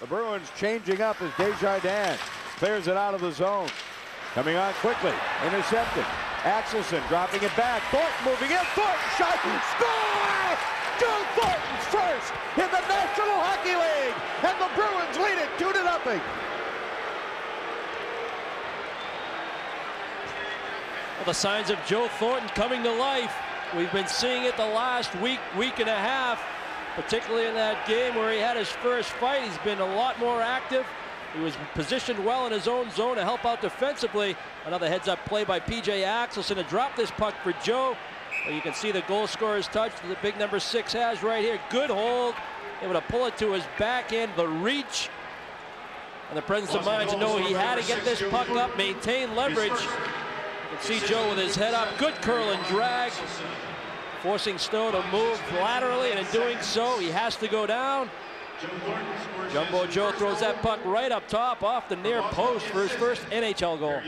The Bruins changing up as Desjardins clears it out of the zone. Coming on quickly, intercepted. Axelsson dropping it back. Thornton moving in. Thornton shot. Score! Joe Thornton's first in the National Hockey League. And the Bruins lead it 2 to nothing. Well, the signs of Joe Thornton coming to life. We've been seeing it the last week, week and a half, particularly in that game where he had his first fight. He's been a lot more active. He was positioned well in his own zone to help out defensively. Another heads-up play by P.J. Axelsson to drop this puck for Joe. Well, you can see the goal scorer's touch that the big number six has right here. Good hold, able to pull it to his backhand, the reach, and the presence of mind to know he had to get this puck up, maintain leverage. You can see Joe with his head up. Good curl and drag, forcing Snow to move laterally, and in doing so, he has to go down. Jumbo Joe throws that puck right up top off the near post for his first NHL goal.